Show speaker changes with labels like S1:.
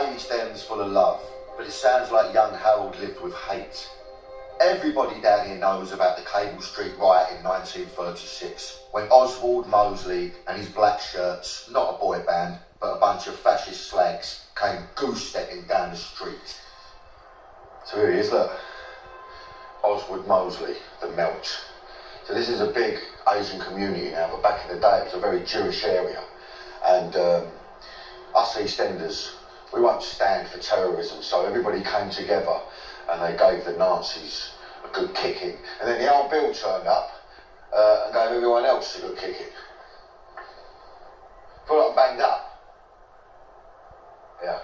S1: East End's full of love, but it sounds like young Harold lived with hate. Everybody down here knows about the Cable Street riot in 1936, when Oswald Mosley and his black shirts, not a boy band, but a bunch of fascist slags, came goose-stepping down the street. So here he is, look. Oswald Mosley, the Melch. So this is a big Asian community now, but back in the day it was a very Jewish area. And um, us EastEnders, we won't stand for terrorism. So everybody came together and they gave the Nazis a good kicking. And then the old Bill turned up uh, and gave everyone else a good kicking. Put it and banged up. Yeah.